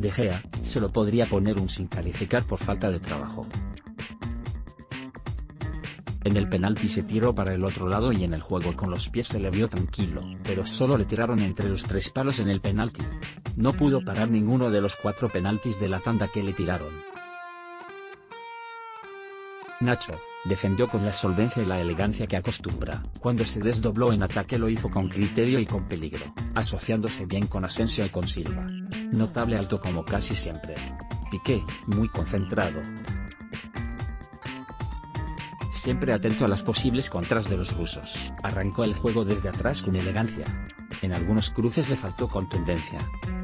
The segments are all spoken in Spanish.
De Gea, se lo podría poner un sin calificar por falta de trabajo. En el penalti se tiró para el otro lado y en el juego con los pies se le vio tranquilo, pero solo le tiraron entre los tres palos en el penalti. No pudo parar ninguno de los cuatro penaltis de la tanda que le tiraron. Nacho, defendió con la solvencia y la elegancia que acostumbra. Cuando se desdobló en ataque lo hizo con criterio y con peligro, asociándose bien con Asensio y con Silva. Notable alto como casi siempre. Piqué, muy concentrado, siempre atento a las posibles contras de los rusos. Arrancó el juego desde atrás con elegancia. En algunos cruces le faltó contundencia.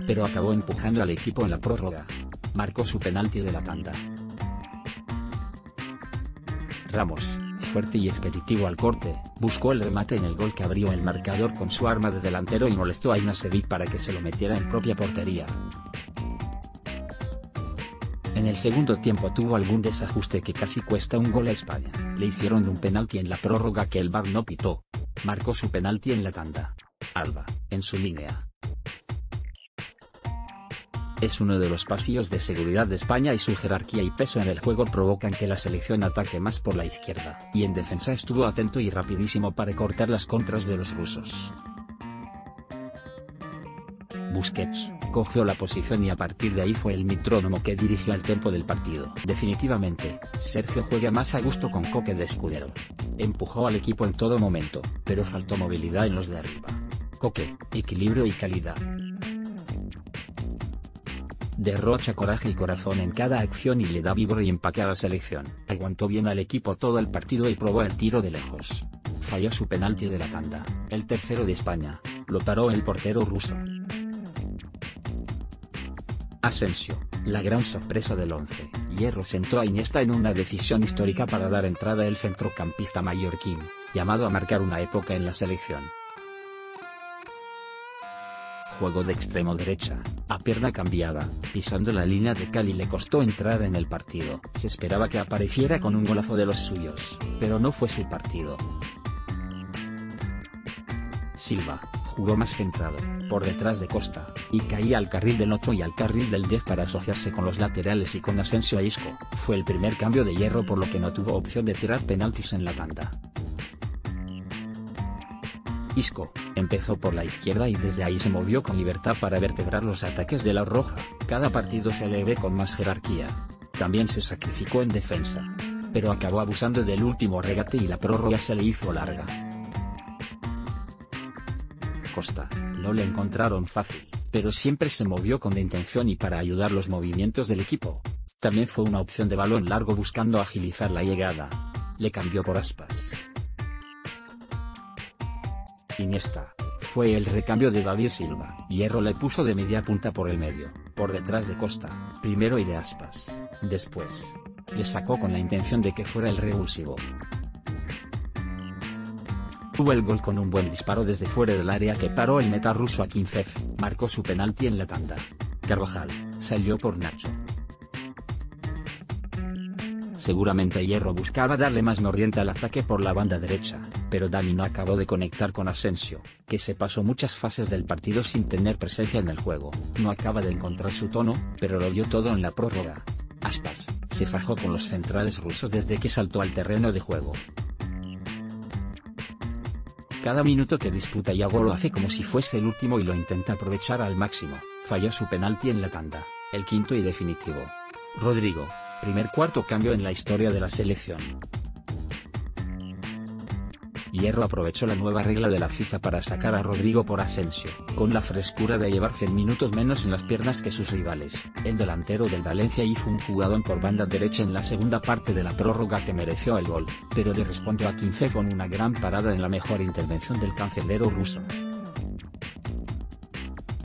Pero acabó empujando al equipo en la prórroga. Marcó su penalti de la tanda. Ramos, fuerte y expeditivo al corte, buscó el remate en el gol que abrió el marcador con su arma de delantero y molestó a Inasevic para que se lo metiera en propia portería. En el segundo tiempo tuvo algún desajuste que casi cuesta un gol a España. Le hicieron un penalti en la prórroga que el VAR no pitó. Marcó su penalti en la tanda. Alba, en su línea. Es uno de los pasillos de seguridad de España y su jerarquía y peso en el juego provocan que la selección ataque más por la izquierda. Y en defensa estuvo atento y rapidísimo para cortar las contras de los rusos. Busquets, cogió la posición y a partir de ahí fue el mitrónomo que dirigió el tempo del partido. Definitivamente, Sergio juega más a gusto con Coque de escudero. Empujó al equipo en todo momento, pero faltó movilidad en los de arriba. Coque, equilibrio y calidad. Derrocha coraje y corazón en cada acción y le da vigor y empaque a la selección. Aguantó bien al equipo todo el partido y probó el tiro de lejos. Falló su penalti de la tanda, el tercero de España, lo paró el portero ruso. Asensio, la gran sorpresa del once, Hierro sentó a Iniesta en una decisión histórica para dar entrada el centrocampista mallorquín, llamado a marcar una época en la selección. Juego de extremo derecha, a pierna cambiada, pisando la línea de Cali le costó entrar en el partido. Se esperaba que apareciera con un golazo de los suyos, pero no fue su partido. Silva, jugó más centrado, por detrás de Costa, y caía al carril del 8 y al carril del 10 para asociarse con los laterales y con Asensio a Isco. Fue el primer cambio de hierro por lo que no tuvo opción de tirar penaltis en la tanda. Isco, empezó por la izquierda y desde ahí se movió con libertad para vertebrar los ataques de la Roja, cada partido se le ve con más jerarquía. También se sacrificó en defensa. Pero acabó abusando del último regate y la prórroga se le hizo larga. Costa, no le encontraron fácil, pero siempre se movió con intención y para ayudar los movimientos del equipo. También fue una opción de balón largo buscando agilizar la llegada. Le cambió por aspas. Iniesta, fue el recambio de David Silva. Hierro le puso de media punta por el medio, por detrás de Costa, primero y de aspas, después. Le sacó con la intención de que fuera el revulsivo. Tuvo el gol con un buen disparo desde fuera del área que paró el meta ruso a 15, marcó su penalti en la tanda. Carvajal, salió por Nacho. Seguramente Hierro buscaba darle más mordiente al ataque por la banda derecha, pero Dani no acabó de conectar con Asensio, que se pasó muchas fases del partido sin tener presencia en el juego. No acaba de encontrar su tono, pero lo dio todo en la prórroga. Aspas, se fajó con los centrales rusos desde que saltó al terreno de juego. Cada minuto que disputa Yago lo hace como si fuese el último y lo intenta aprovechar al máximo. Falló su penalti en la tanda, el quinto y definitivo. Rodrigo, primer cuarto cambio en la historia de la selección. Hierro aprovechó la nueva regla de la FIFA para sacar a Rodrigo por Asensio, con la frescura de llevar 100 minutos menos en las piernas que sus rivales. El delantero del Valencia hizo un jugadón por banda derecha en la segunda parte de la prórroga que mereció el gol, pero le respondió a 15 con una gran parada en la mejor intervención del cancelero ruso.